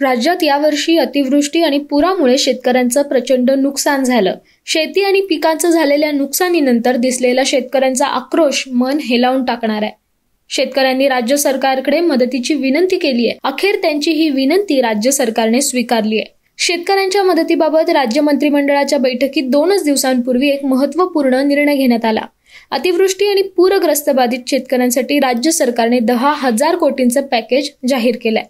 राज्यात यावर्षी अतिवृष्टी आणि पुरामुळे शेतकऱ्यांचं प्रचंड नुकसान झालं. शेती आणि पिकांचं झालेल्या नुकसानीनंतर दिसलेला शेतकऱ्यांचा आक्रोश मन हेलावून टाकणार आहे. शेतकऱ्यांनी राज्य सरकारकडे मदतीची विनंती केली आहे. अखेर त्यांची ही विनंती राज्य सरकारने स्वीकारली आहे. शेतकऱ्यांच्या मदतीबाबत राज्य मंत्रिमंडळाच्या बैठकीत दोनच दिवसांपूर्वी एक महत्त्वपूर्ण निर्णय घेण्यात आला. अतिवृष्टी आणि पूरग्रस्त बाधित शेतकऱ्यांसाठी राज्य सरकारने दहा हजार कोटींचं पॅकेज जाहीर केलंय.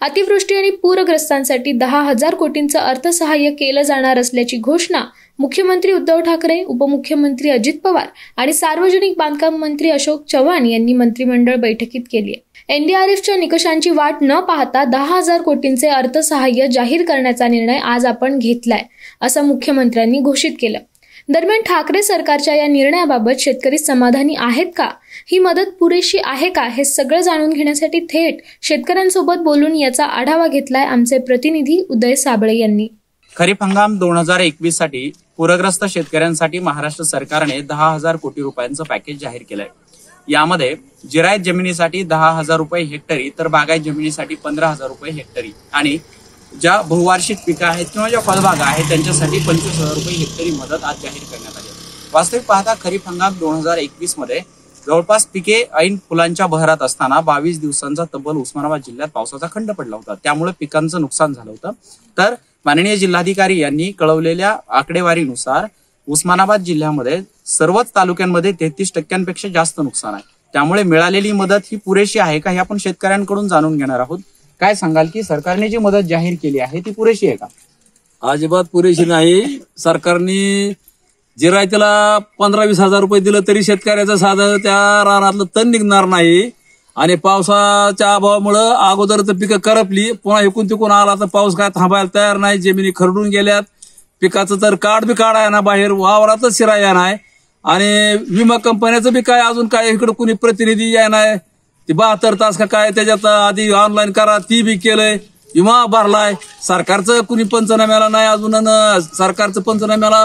अतिवृष्टी आणि पूरग्रस्तांसाठी दहा हजार कोटींचं अर्थसहाय्य केलं जाणार असल्याची घोषणा मुख्यमंत्री उद्धव ठाकरे उपमुख्यमंत्री अजित पवार आणि सार्वजनिक बांधकाम मंत्री अशोक चव्हाण यांनी मंत्रिमंडळ बैठकीत केली आहे. एनडीआरएफच्या निकषांची वाट न पाहता दहा हजार कोटींचे अर्थसहाय्य जाहीर करण्याचा निर्णय आज आपण घेतलाय असं मुख्यमंत्र्यांनी घोषित केलं. दरम्यान ठाकरे सरकारच्या या निर्णयाबाबत शेतकरी समाधानी आहेत का? ही मदत पुरेशी आहे का? हे सगळं जाणून घेण्यासाठी थेट शेतकऱ्यांसोबत बोलून याचा आढावा घेतलाय आमचे प्रतिनिधी उदय साबळे यांनी. खरीप हंगाम दोन हजार एकवीससाठी पूरग्रस्त शेतकऱ्यांसाठी महाराष्ट्र सरकारने दहा हजार कोटी रुपयांचं पॅकेज जाहीर केलंय. यामध्ये जिरायत जमिनीसाठी दहा हजार रुपये हेक्टरी तर बागायत जमिनीसाठी पंधरा हजार रुपये हेक्टरी आणि ज्या बहुवार्षिक पिकं आहेत किंवा ज्या फळबागा आहेत त्यांच्यासाठी पंचवीस हजार रुपये हेक्टरी मदत आज जाहीर करण्यात आली वास्तविक पाहता खरीप हंगाम दोन हजार एकवीसमध्ये जवळपास पिके ऐन फुलांच्या बहरात असताना बावीस दिवसांचा तब्बल उस्मानाबाद जिल्ह्यात पावसाचा खंड पडला होता. त्यामुळे पिकांचं नुकसान झालं होतं. तर माननीय जिल्हाधिकारी यांनी कळवलेल्या आकडेवारीनुसार उस्मानाबाद जिल्ह्यामध्ये सर्वच तालुक्यांमध्ये तेहतीस टक्क्यांपेक्षा जास्त नुकसान आहे. त्यामुळे मिळालेली मदत ही पुरेशी आहे का हे आपण शेतकऱ्यांकडून जाणून घेणार आहोत. काय सांगाल की सरकारने जी मदत जाहीर केली आहे ती पुरेशी आहे का? अजिबात पुरेशी नाही. सरकारने जिरायतीला पंधरा वीस हजार रुपये दिलं तरी शेतकऱ्याचं साधं त्या रानातलं तण निघणार नाही. आणि पावसाच्या अभावामुळं अगोदर तर पिकं करपली पुन्हा एकूण तिकून आला तर पाऊस काय थांबायला तयार नाही जमिनी खरडून गेल्यात. पिकाचं तर काढ बी काढाय ना बाहेर वावरातच शिराया नाही. आणि विमा कंपन्याचं बी काय अजून काय इकडं कुणी प्रतिनिधी या नाही. ती बहात्तर तास का काय त्याच्यात आधी ऑनलाईन करा ती बी केलंय. विमा भरलाय. सरकारचं कुणी पंचनाम्याला नाही अजून सरकारचं पंचनाम्याला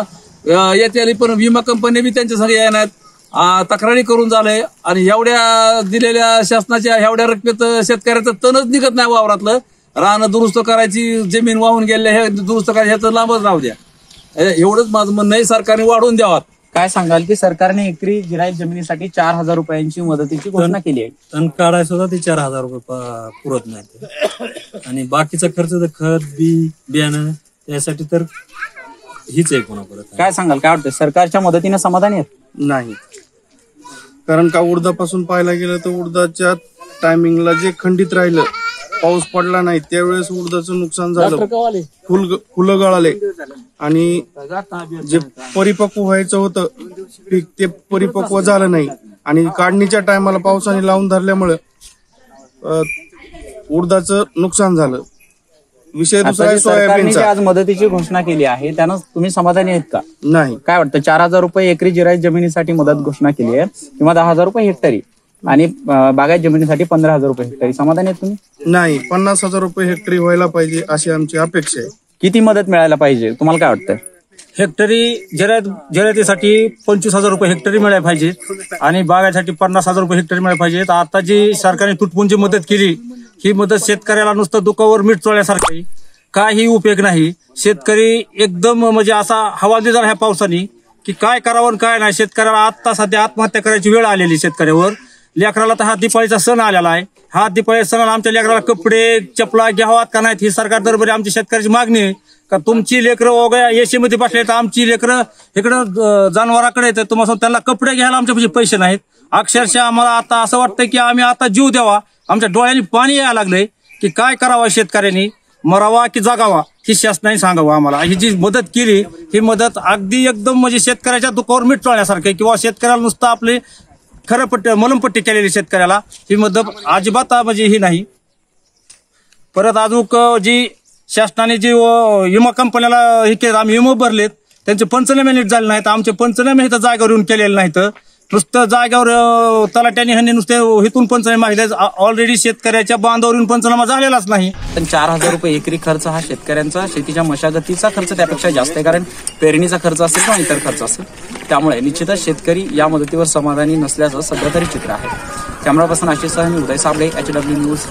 अं, येते पण विमा कंपनी बी त्यांच्या सगळ्या येणार तक्रारी करून झालंय. आणि एवढ्या दिलेल्या शासनाच्या एवढ्या रकमेत शेतकऱ्याचं तणच निघत नाही वावरातलं. रानं दुरुस्त करायची जमीन वाहून गेल्या हे दुरुस्त करायचं ह्याचं लांबच राहू द्या. एवढंच माझं म्हणणं आहे. सरकारने वाढवून द्यावात. काय सांगाल की सरकारने एकरी जिरायत जमिनीसाठी चार हजार रुपयांची मदतीची घोषणा केली आहे. तण काढाय सुद्धा ते चार हजार रुपये पा- पुरत नाही ते. आणि बाकीचा खर्च तर खत बी बियाणं त्यासाठी तर हीच आहे पुन्हा परत काय सांगाल काय वाटतं सरकारच्या मदतीने समाधानी आहेत? नाही. कारण का उडदापासून पाहायला गेलं तर उडदाच्या टायमिंगला जे खंडित राहिलं पाऊस पडला नाही त्यावेळेस उडदाचं नुकसान झालं. फुल फुलं गळाले. आणि जे परिपक्व व्हायचं होतं पीक ते परिपक्व झालं नाही. आणि काढणीच्या टायमाला पावसाने लावून धरल्यामुळं अं, उडदाचं नुकसान झालं. विषय दुसरा आता आहे जे सरकारने जी सोयाबीनचा आज मदतीची घोषणा केली आहे त्यानं तुम्ही समाधानी आहेत का? नाही. काय वाटतं चार हजार रुपये एकरी जिरायत जमिनीसाठी मदत घोषणा केली आहे किंवा दहा हजार रुपये हेक्टरी आणि अं, बागायत जमिनीसाठी पंधरा हजार रुपये हेक्टरी. समाधानी आहेत तुम्ही? नाही पन्नास हजार रुपये हेक्टरी व्हायला पाहिजे अशी आमची अपेक्षा आहे. किती मदत मिळायला पाहिजे? तुम्हाला काय वाटतं हेक्टरी जरात जरातीसाठी पंचवीस हजार रुपये हेक्टरी मिळायला पाहिजे आणि बागासाठी पन्नास हजार रुपये हेक्टरी मिळायला पाहिजे. तर आता जी सरकारने तुटपुंजी मदत केली ही मदत शेतकऱ्याला नुसतं दुखावर मीठ चोळल्यासारखं काही उपयोग नाही. शेतकरी एकदम म्हणजे असा हवालदिल ह्या पावसाने की काय करावं काय नाही. शेतकऱ्याला आत्ता सध्या आत्महत्या करायची वेळ आलेली शेतकऱ्यावर. लेकराला तर हा दिपाळीचा सण आलेला आहे. हा दिपाळी सणाला आमच्या लेकराला कपडे चपला घ्यावात का नाहीत ही सरकार दरबारी आमची शेतकऱ्याची मागणी आहे. का तुमची लेकरं वगैरे एसीमध्ये बसले तर आमची लेकरं इकडं जनावराकडे येतात. तुम्हाला त्यांना कपडे घ्यायला आमच्यापाशी पैसे नाहीत. अक्षरशः आम्हाला आता असं वाटतं की आम्ही आता जीव द्यावा. आमच्या डोळ्यांनी पाणी यायला लागलंय की काय करावं शेतकऱ्यांनी? मरावा की जगावा? ही शासनाने सांगावं आम्हाला. ही जी मदत केली ही मदत अगदी एकदम म्हणजे शेतकऱ्याच्या दुखावर मीठ किंवा शेतकऱ्याला नुसतं आपले खरं पट्ट मलमपट्टी केलेली शेतकऱ्याला. ही मदत अजिबात म्हणजे ही नाही. परत अजून जी शासनाने जी विमा कंपन्याला हे केलं आम्ही विमो भरलेत. त्यांचे पंचनामे नीट झाले नाहीत. आमचे पंचनामे इथं जागेवर येऊन केलेले नाहीत. नुसतं जागेवर अ, तलाट्याने ह्यांनी नुसते हिथून पंचनामे मागले ऑलरेडी शेतकऱ्याच्या बांधावर येऊन पंचनामा झालेलाच नाही. पण चार हजार रुपये एकरी खर्च हा शेतकऱ्यांचा शेतीच्या मशागतीचा खर्च त्यापेक्षा जास्त आहे. कारण पेरणीचा खर्च असेल किंवा इतर खर्च असेल त्यामुळे निश्चितच शेतकरी या मदतीवर समाधानी नसल्याचं सध्या तरी चित्र आहे. कॅमेरा पर्सन आशिष सह मी Uday Sabale H W news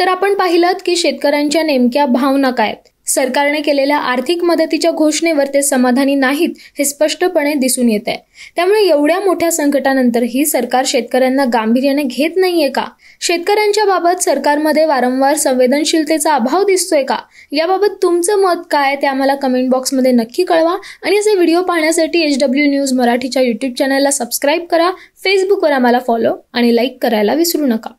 तर आपण पाहिलं की शेतकऱ्यांच्या नेमक्या भावना काय आहेत. सरकारने केलेल्या आर्थिक मदतीच्या घोषणेवर ते समाधानी नाहीत हे स्पष्टपणे दिसून येत आहे. त्यामुळे एवढ्या मोठ्या संकटानंतरही सरकार शेतकऱ्यांना गांभीर्याने घेत नाहीये का? शेतकऱ्यांच्या बाबत सरकारमध्ये वारंवार संवेदनशीलतेचा अभाव दिसतोय का? याबाबत तुमचं मत काय ते आम्हाला कमेंट बॉक्समध्ये नक्की कळवा. आणि असे व्हिडिओ पाहण्यासाठी एच डब्ल्यू न्यूज मराठीच्या युट्यूब चॅनलला सबस्क्राईब करा फेसबुकवर आम्हाला फॉलो आणि लाईक करायला विसरू नका.